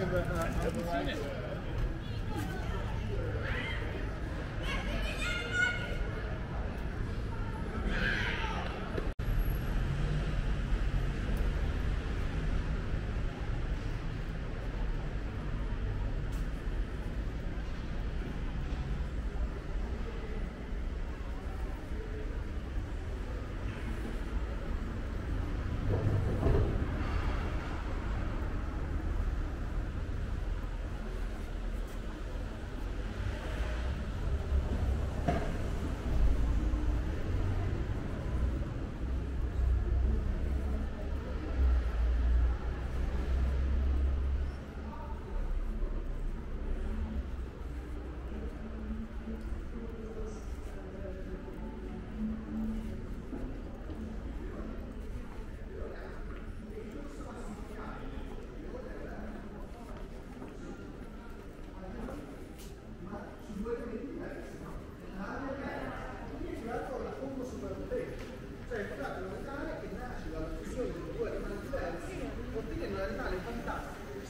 to the uh, on the right. animale fantastico, che